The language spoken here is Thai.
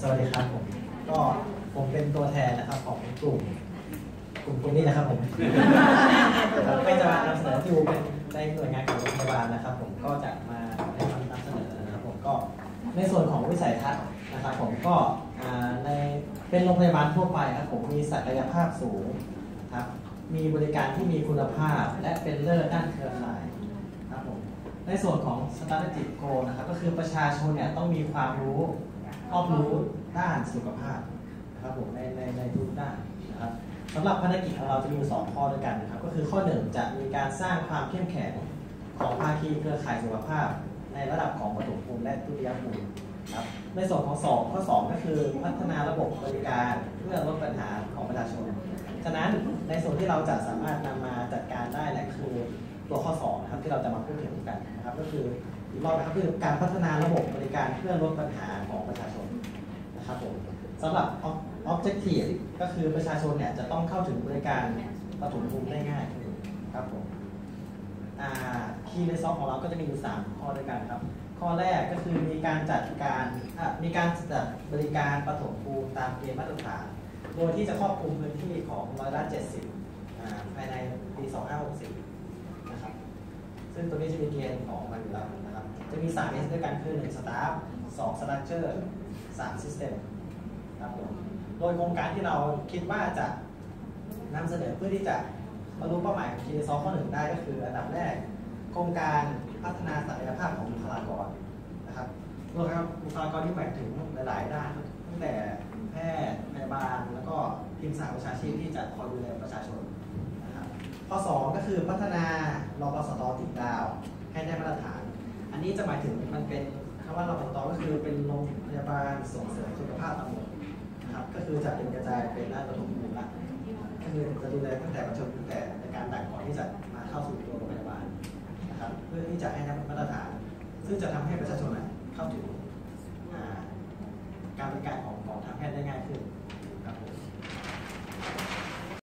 สวัสดีครับผม ก็ผมเป็นตัวแทนนะครับของกลุ่ม กลุ่มคนนี้นะครับผมก็จะมานำเสนอที่เป็นในหน่วยงานของโรงพยาบาลนะครับ ผมก็จะมาให้คำนำเสนอนะครับผมก็ในส่วนของวิสัยทัศน์นะครับผมก็อ่าในเป็นโรงพยาบาลทั่วไปครับผมมีศักยภาพสูงครับมีบริการที่มีคุณภาพและเป็นเลิศด้านเครือข่ายครับผม ในส่วนของ strategic goal นะครับก็คือประชาชนเนี่ยต้องมีความรู้รอบรู้ด้านสุขภาพนะครับผมในในในทุกด้านนะครับสำหรับภารกิจของเราจะมีสองข้อด้วยกันนะครับ ก็คือข้อหนึ่งจะมีการสร้างความเข้มแข็งของภาคีเครือข่ายสุขภาพ ในระดับของปฐมภูมิและทุติยภูมิครับในส่วนของสองข้อสองก็คือพัฒนาระบบบริการเพื่อลดปัญหาของประชาชน ฉะนั้นในส่วนที่เราจะสามารถนำมาจัดการได้แหละคือ ตัวข้อ2นะครับที่เราจะมาพูดถึงกันนะครับ ก็คืออีกรอบนะครับคือการพัฒนาระบบบริการเพื่อลดปัญหาของประชาชนนะครับผมสำหรับ objective ก็คือประชาชนเนี่ยจะต้องเข้าถึงบริการปฐมภูมิได้ง่ายครับผมคีย์ในซอฟของเราก็จะมีอยู่ 3 ข้อด้วยกันครับ ข้อแรกก็คือมีการจัดการมีการจัดบริการปฐมภูมิตามเกณฑ์มาตรฐาน โดยที่จะครอบคลุมพื้นที่ของร้อยละ70อ่าภายในปี 2564นะครับ ซึ่งตัวนี้จะมีเกณฑ์ของมันอยู่แล้วนะครับ จะมี 3 S ด้วยกันคือ 1 Staff 2 Structure 3 System ครับผมโดยโครงการที่เราคิดว่าจะนำเสนอเพื่อที่จะบรรลุเป้าหมายของ KD 2ข้อหนึ่งได้ก็คือ อันดับแรก โครงการพัฒนาศักยภาพของบุคลากรนะครับรวมทั้งบุคลากรที่หมายถึงหลาย ๆ ด้านตั้งแต่แพทย์พยาบาล แล้วก็ทีมสาวิชาชีพที่จะคอยดูแลประชาชนนะครับข้อ 2 ก็คือพัฒนา นี้จะหมายถึงมันเป็นคำว่าเราตอก็คือเป็นโรงพยาบาลส่งเสริมสุขภาพตำบลครับ ก็คือจะเป็นกระจายเป็นราชประถมภูมิละก็คือจะดูแลตั้งแต่ประชาชนตั้งแต่ในการดักก่อนที่จะมาเข้าสู่ตัวโรงพยาบาลนะครับ เพื่อที่จะให้ได้มาตรฐาน ซึ่งจะทำให้ประชาชนเข้าถึงการบริการของ